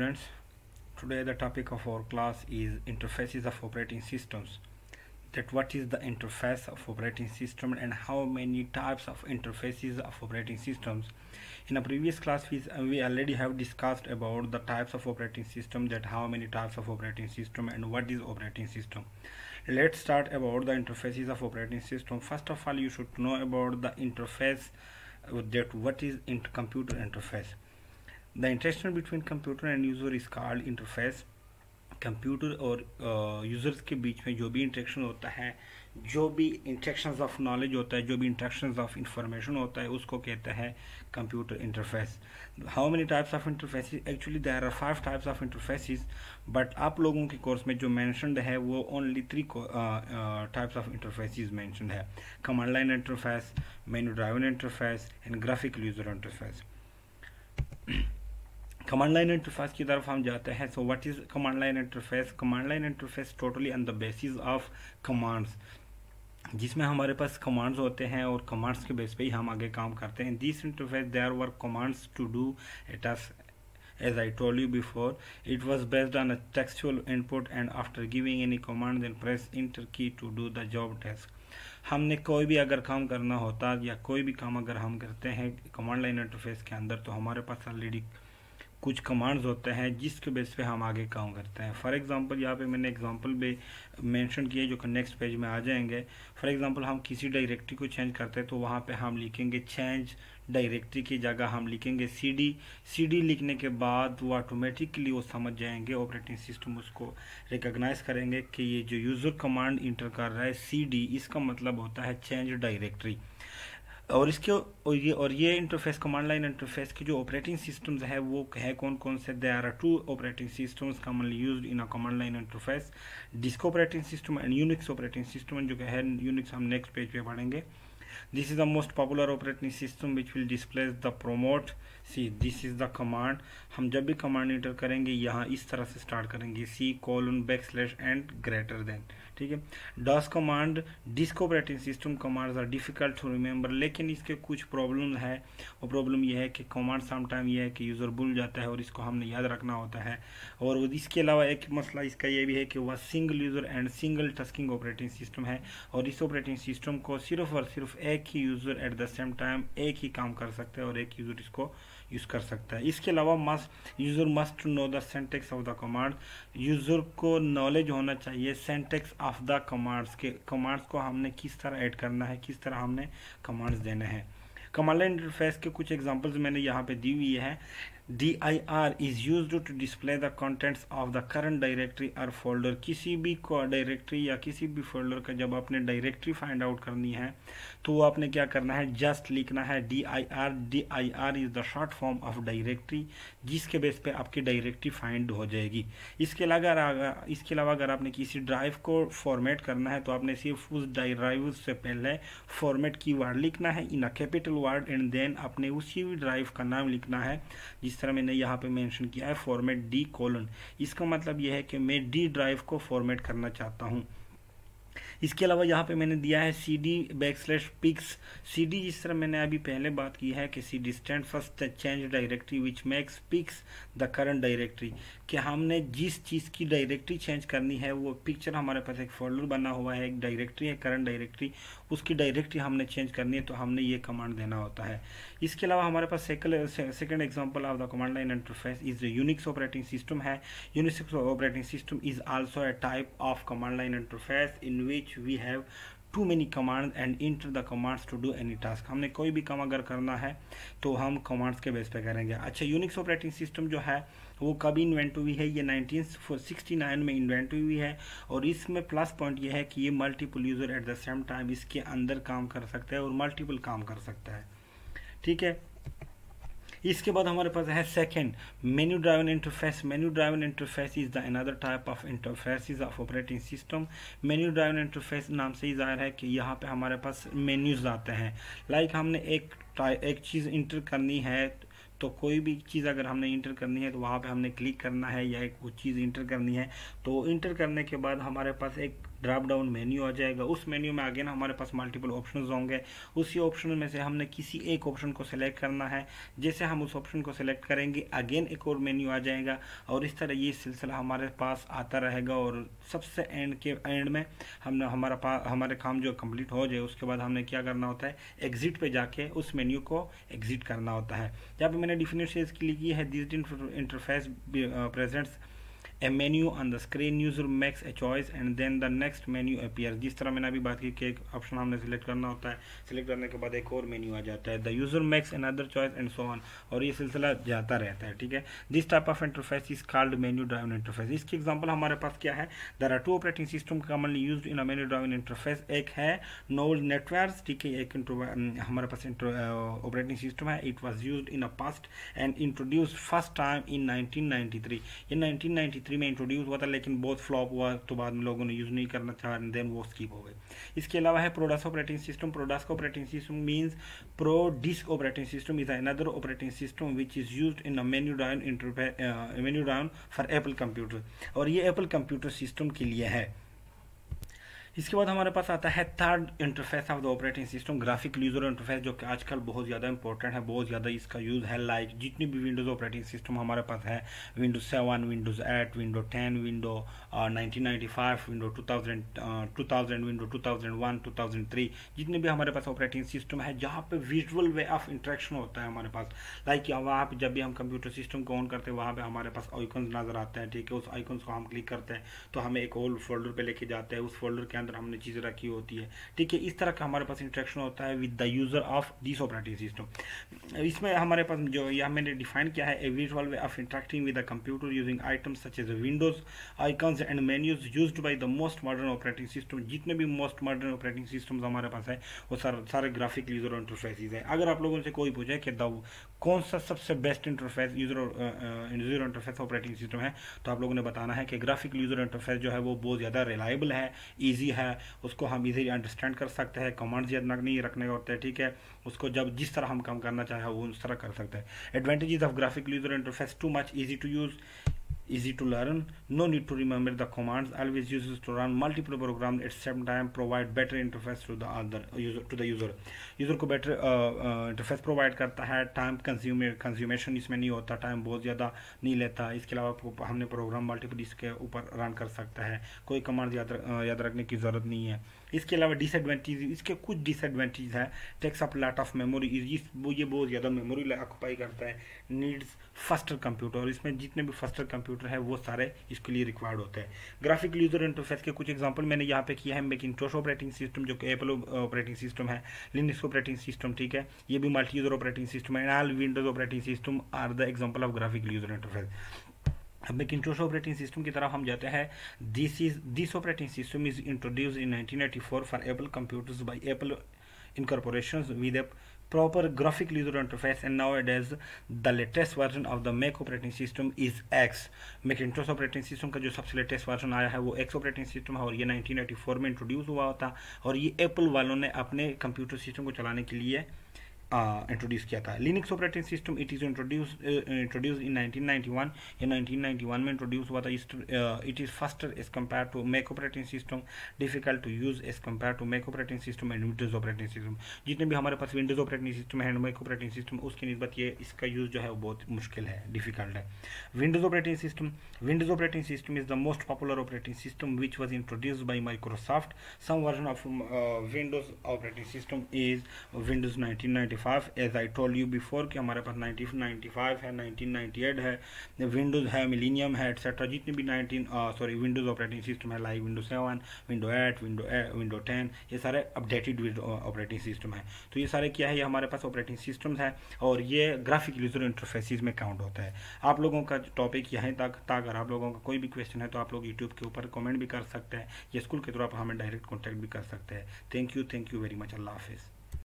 students today the topic of our class is interfaces of operating systems. That what is the interface of operating system and how many types of interfaces of operating systems? In a previous class we, already have discussed about the types of operating system that how many types of operating system and what is operating system. Let's start about the interfaces of operating system. First of all you should know about the interface uh, that what is computer interface the interaction between computer and user is called interface. Computer और users के बीच में जो भी interaction होता है, जो भी इंट्रैक्शंस ऑफ़ नॉलेज होता है, जो भी इंट्रैक्शंस ऑफ़ इंफॉर्मेशन होता है, उसको कहते हैं computer interface how many types of interface actually there are five types of interfaces but आप लोगों के कोर्स में जो मैंशनड है, वो only three types of interfaces mentioned है. Command line interface menu driven interface and graphical user interface command line interface की तरफ़ हम जाते हैं। So what is command line interface command line interface totally on the basis of commands जिसमें हमारे पास commands होते हैं और कमांड्स के बेस पे ही हम आगे काम करते हैं। This interface there were commands to do it as as I told you before, it was based on a textual input and after giving any command, then press enter key to do the job task हमने कोई भी अगर काम करना होता या कोई भी काम अगर हम करते हैं कमांड लाइन इंटरफेस के अंदर तो हमारे पास ऑलरेडी कुछ कमांड्स होते हैं, जिसके बेस पे हम आगे काम करते हैं। फॉर एग्जांपल यहाँ पे मैंने एग्जांपल भी मेंशन किए जो कि नेक्स्ट पेज में आ जाएँगे। फॉर एग्जांपल हम किसी डायरेक्टरी को चेंज करते हैं तो वहाँ पे हम लिखेंगे चेंज डायरेक्टरी की जगह हम लिखेंगे सी डी सी डी लिखने के बाद वो ऑटोमेटिकली वो समझ जाएँगे ऑपरेटिंग सिस्टम उसको रिकोगनाइज करेंगे कि ये जो यूज़र कमांड इंटर कर रहा है सी इसका मतलब होता है चेंज डायरेक्टरी और इसके और ये और ये इंटरफेस कमांड लाइन इंटरफेस के जो ऑपरेटिंग सिस्टम्स है, वो है कौन कौन से? They are two operating systems commonly used in a command line interface disk operating system and Unix operating system जो है यूनिक्स हम नेक्स्ट पेज पे पढ़ेंगे। This is the most popular operating system which will display the promote. See, this is the command. हम जब भी command inter करेंगे, यहाँ इस तरह से स्टार्ट करेंगे। C colon backslash and greater than ठीक है? DOS command disk operating system commands are difficult to remember लेकिन इसके कुछ प्रॉब्लम है। वो प्रॉब्लम यह है कि कमांड समटाइम यह है कि यूज़र भूल जाता है और इसको हमने याद रखना होता है। और इसके अलावा एक मसला इसका यह भी है कि वह single user and single tasking operating system है और इस ऑपरेटिंग सिस्टम को सिर्फ़ और सिर्फ़ एक ही user at the same time एक ही काम कर सकते हैं और एक यूज़र इसको यूज़ कर सकता है। इसके अलावा must user must know the syntax of the command user को नॉलेज होना चाहिए सेंटेक्स ऑफ़ द कमांड्स के कमांड्स को हमने किस तरह ऐड करना है, किस तरह हमने कमांड्स देने हैं। कमांड इंटरफेस के कुछ एग्जांपल्स मैंने यहाँ पे दी हुई है। Dir is used to display the contents of the current directory or folder. किसी भी डायरेक्टरी या किसी भी फोल्डर का जब आपने डायरेक्टरी फाइंड आउट करनी है तो आपने क्या करना है? जस्ट लिखना है I R is the short form of directory जिसके बेस पे आपकी डायरेक्टरी फाइंड हो जाएगी। इसके अलावा इसके अलावा अगर आपने किसी ड्राइव को फॉर्मेट करना है तो आपने सिर्फ़ उस ड्राइव से पहले फॉर्मेट की वर्ड लिखना है in a capital word and then आपने उसी ड्राइव का नाम लिखना है जिस तरह मैंने यहाँ पे मेंशन किया है फॉर्मेट डी कॉलन इसका मतलब यह है कि मैं डी ड्राइव को फॉर्मेट करना चाहता हूँ। इसके अलावा यहाँ पे मैंने दिया है C D backslash pics C D जिस तरह मैंने अभी पहले बात की है कि C D stand first change directory which makes pics the current directory कि हमने जिस चीज़ की डायरेक्टरी चेंज करनी है, वो पिक्चर हमारे पास एक फोल्डर बना हुआ है, एक डायरेक्टरी है करंट डायरेक्टरी उसकी डायरेक्टरी हमने चेंज करनी है तो हमने ये कमांड देना होता है। इसके अलावा हमारे पास second example of the command line interface is Unix operating system है। Unix operating system is also a type of command line interface in which we have too many command and enter the commands to do any task हमने कोई भी काम अगर करना है तो हम कमांड्स के बेस पे करेंगे। अच्छा यूनिक्स ऑपरेटिंग सिस्टम जो है, वो कब इन्वेंट हुई है? ये 1969 में इन्वेंट हुई है और इसमें प्लस पॉइंट ये है कि ये multiple user at the same time इसके अंदर काम कर सकता है और मल्टीपल काम कर सकता है। ठीक है? इसके बाद हमारे पास है second menu driven interface menu driven interface is the another type of interface of operating system menu driven interface नाम से ही ज़ाहिर है कि यहाँ पे हमारे पास मेन्यूज आते हैं। लाइक like हमने एक एक चीज़ इंटर करनी है तो कोई भी चीज़ अगर हमने इंटर करनी है तो वहाँ पे हमने क्लिक करना है या एक वो चीज़ इंटर करनी है। तो इंटर करने के बाद हमारे पास एक ड्रॉप डाउन मेन्यू आ जाएगा। उस मेन्यू में आगे ना हमारे पास मल्टीपल ऑप्शन होंगे। उसी ऑप्शन में से हमने किसी एक ऑप्शन को सिलेक्ट करना है। जैसे हम उस ऑप्शन को सिलेक्ट करेंगे अगेन एक और मेन्यू आ जाएगा। और इस तरह ये सिलसिला हमारे पास आता रहेगा और सबसे एंड के एंड में हमने हमारा पास हमारे काम जो कंप्लीट हो जाए, उसके बाद हमने क्या करना होता है? एग्जिट पे जाके उस मेन्यू को एग्जिट करना होता है। जहाँ पे मैंने डिफिनेशन इसके लिए की है this interface presents a menu on the screen user makes a choice, and then the next menu appears. जिस तरह मैंने अभी बात की कि एक ऑप्शन हमने सिलेक्ट करना होता है सिलेक्ट करने के बाद एक और मेन्यू आ जाता है. The user makes another choice and so on और ये सिलसिला जाता रहता है, ठीक है? This type of interface is called menu driven interface इसकी एग्जांपल हमारे पास क्या है? There are two operating systems commonly used in menu driven interface एक है नोल नेटवर्क ठीक है? एक हमारे पास ऑपरेटिंग सिस्टम है. It was used in a past and introduce first time in 1993 ये 1993 थ्री में इंट्रोड्यूस हुआ था, लेकिन बहुत फ्लॉप हुआ तो बाद में लोगों ने यूज़ नहीं करना था एंड देन वो स्कीप हो गए। इसके अलावा है ProDOS operating system ProDOS operating system means pro disk operating system is another operating system which is use in a menu down menu down for Apple computer और ये एप्पल कंप्यूटर सिस्टम के लिए है। इसके बाद हमारे पास आता है third interface of the operating system graphic user interface जो कि आजकल बहुत ज़्यादा इंपॉर्टेंट है, बहुत ज़्यादा इसका यूज़ है। लाइक जितनी भी विंडोज़ ऑपरेटिंग सिस्टम हमारे पास है Windows seven Windows eight window ten window nineteen ninety five window two thousand two thousand window two thousand one two thousand three जितने भी हमारे पास ऑपरेटिंग सिस्टम है, जहाँ पे विजुअल वे ऑफ़ इंट्रैक्शन होता है हमारे पास। लाइक वहाँ पे जब भी हम कंप्यूटर सिस्टम को ऑन करते हैं, वहाँ पर हमारे पास आइकन नज़र आते हैं, ठीक है? उस आइकन्स को हम क्लिक करते हैं तो हमें एक होल फोल्डर पर लेके जाते हैं। उस फोल्डर के अंदर हमने चीज़ें रखी होती है। ठीक है, इस तरह का हमारे पास इंट्रैक्शन होता है with the user of this operating system इसमें हमारे पास जो यह मैंने डिफाइन किया है a visual way of interacting with the computer using items such as windows icons and menus used by the most modern operating system जितने भी मोस्ट मॉडर्न ऑपरेटिंग सिस्टम हमारे पास है, वो सारे सारे ग्राफिक यूज़र इंटरफेसिस है। अगर आप लोगों से कोई पूछे कि द कौन सा सबसे best interface user user interface operating system है तो आप लोगों ने बताना है कि ग्राफिक यूज़र इंटरफेस जो है वो बहुत ज़्यादा रिलायबल है ईजी है, उसको हम इजीली अंडरस्टैंड कर सकते हैं कमांड्स याद नहीं रखने होते ठीक है? उसको जब जिस तरह हम काम करना चाहें, वो उस तरह कर सकते हैं। Advantages of graphic user interface too much easy to use easy to learn no need to remember the commands always uses to run multiple programs at same time provide better interface to the other user to the user user को better interface provide करता है time consumer consummation इसमें नहीं होता time बहुत ज़्यादा नहीं लेता इसके अलावा हमने प्रोग्राम मल्टीपल इसके ऊपर रन कर सकता है कोई कमांड याद याद रखने की ज़रूरत नहीं है इसके अलावा डिसएडवांटेज इसके कुछ डिसएडवांटेज है। Takes up lot of memory इस वो, ये बहुत ज़्यादा मेमोरी ऑक्यूपाई करता है। नीड्स फास्टर कंप्यूटर और इसमें जितने भी फास्टर कंप्यूटर है, वो सारे इसके लिए रिक्वायर्ड होते हैं। ग्राफिक यूज़र इंटरफेस के कुछ एग्जांपल मैंने यहाँ पे किया है। मेकिंग टोश ऑपरेटिंग सिस्टम जो कि ऑपरेटिंग सिस्टम है। लिनिक्स ऑपरेटिंग सिस्टम ठीक है? ये भी मल्टी यूज़र ऑपरेटिंग सिस्टम है। And all Windows operating system are the example of graphic user interface अब मैकिंटोश ऑपरेटिंग सिस्टम की तरफ़ हम जाते हैं। This is this operating system is introduce in 1984 for Apple computers by Apple incorporations with a proper graphic user interface, and nowadays the latest version of the Mac operating system is X. Macintosh operating system का जो सबसे latest version आया है वो X operating system है, और ये 1984 में इंट्रोड्यूस हुआ था, और ये एप्पल वालों ने अपने कंप्यूटर सिस्टम को चलाने के लिए इंट्रोड्यूस किया था। Linux operating system it is introduce introduce in 1991 ये 1991 में इंट्रोड्यूस हुआ था। It is faster as compare to Mac operating system difficult to use as compare to Mac operating system and Windows operating system जितने भी हमारे पास Windows operating system है Mac operating system उसकी नस्बत ये, इसका यूज़ जो है वो बहुत मुश्किल है डिफ़िकल्ट है। Windows operating system Windows operating system is the most popular operating system which was introduce by Microsoft some version of Windows operating system is Windows nineteen as I told you before कि हमारे पास 1995 है 1998 है Windows है millennium है etcetera जितने भी 19 sorry Windows operating system है like window seven window eight window window ten ये सारे अपडेटेड ऑपरेटिंग सिस्टम है। तो ये सारे क्या है? ये हमारे पास ऑपरेटिंग सिस्टम है और ये ग्राफिक यूज़र इंटरफेसिस में काउंट होता है। आप लोगों का टॉपिक यहीं तक अगर आप लोगों का कोई भी क्वेश्चन है तो आप लोग यूट्यूब के ऊपर कमेंट भी कर सकते हैं, या स्कूल के थ्रू आप हमें डायरेक्ट कॉन्टैक्ट भी कर सकते हैं। Thank you thank you very much अल्लाह हाफिज़